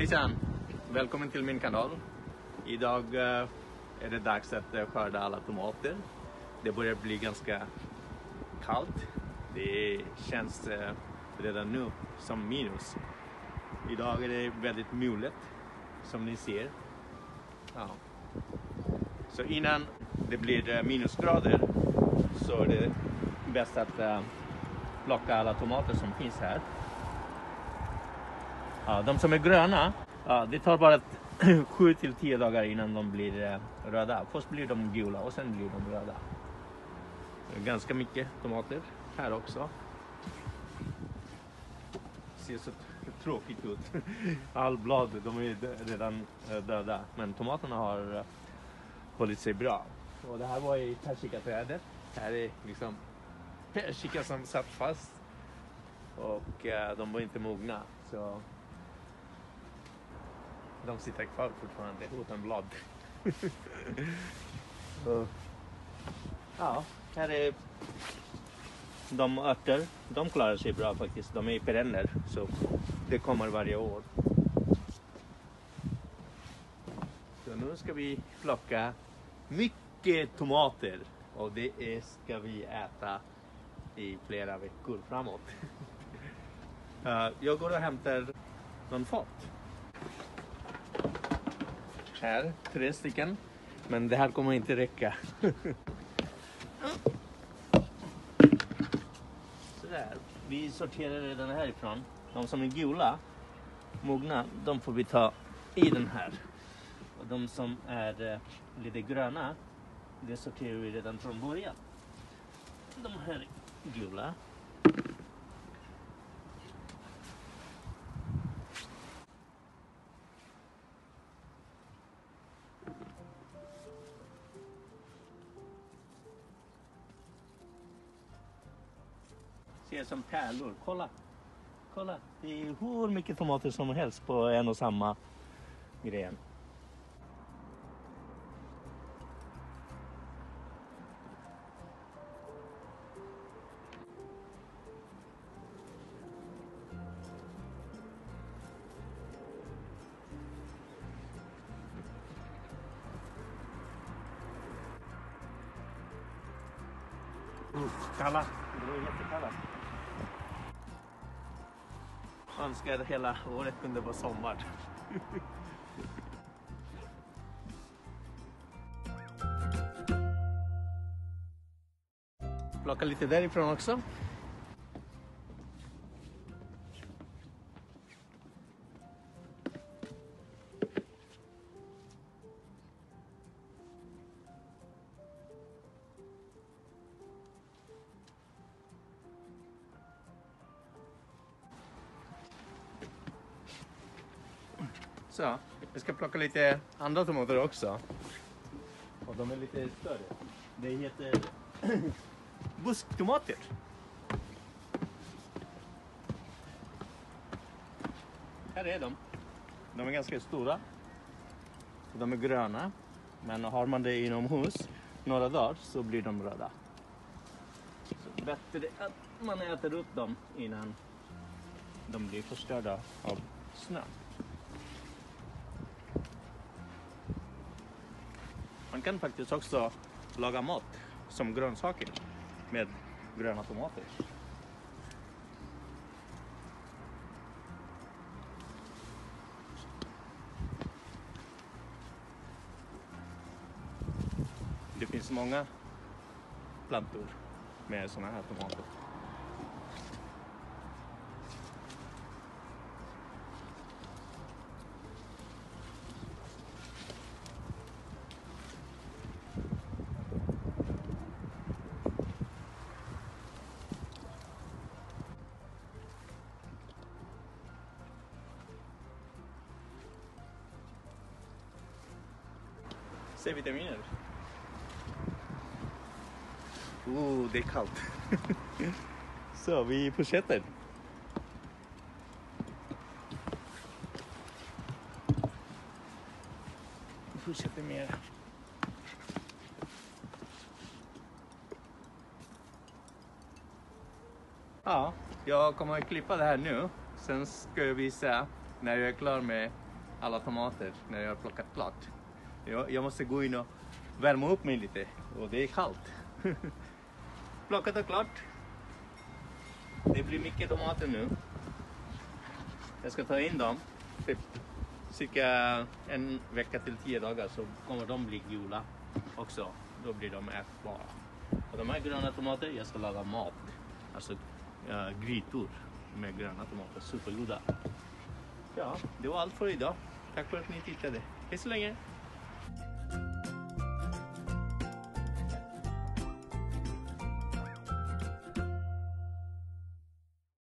Hejsan! Välkommen till min kanal. Idag eh, är det dags att eh, skörda alla tomater. Det börjar bli ganska kallt. Det känns eh, redan nu som minus. Idag är det väldigt mulet som ni ser. Ja. Så innan det blir minusgrader så är det bäst att plocka alla tomater som finns här. Ja, de som är gröna, ja, det tar bara 7 till 10 dagar innan de blir eh, röda. Först blir de gula och sen blir de röda. Ganska mycket tomater här också. Ser så tråkigt ut. All blad, de är redan eh, döda. Men tomaterna har eh, hållit sig bra. Och det här var i persikaträdet. Här är liksom persika som satt fast. Och eh, de var inte mogna. Så de sitter kvar fortfarande utan blad. Så, ja, här är de örter. De klarar sig bra faktiskt. De är perenner så det kommer varje år. Så nu ska vi plocka mycket tomater och det är, ska vi äta i flera veckor framåt. Jag går och hämtar någon fat. Här, tre stycken. Men det här kommer inte räcka. Sådär. Vi sorterar redan härifrån. De som är gula, mogna, de får vi ta i den här. Och de som är eh, lite gröna, det sorterar vi redan från början. De här gula. Ser som pärlor. Kolla! Kolla! Det är hur mycket tomater som helst på en och samma gren. Kalla. Det var jättekalla. Önskar att hela året kunde vara sommar. Plocka lite därifrån också. Så, jag ska plocka lite andra tomater också. Och de är lite större. Det heter busktomater. Här är de. De är ganska stora. De är gröna. Men har man det inomhus några dagar så blir de röda. Så bättre att man äter upp dem innan de blir förstörda av snö. Man kan faktiskt också laga mat som grönsaker med gröna tomater. Det finns många plantor med sådana här tomater. C-vitaminer. Oh, det är kallt. Så vi fortsätter. Vi fortsätter mer. Ja, jag kommer att klippa det här nu. Sen ska jag visa när jag är klar med alla tomater när jag har plockat klart. Jag, jag måste gå in och värma upp mig lite och det är kallt. plockat och klart. Det blir mycket tomater nu. Jag ska ta in dem. Typ cirka en vecka till tio dagar så kommer de bli gula också. Då blir de ätbara. Och de här gröna tomaterna, jag ska laga mat. Alltså äh, grytor med gröna tomater. Supergoda. Ja, det var allt för idag. Tack för att ni tittade. Hej så länge!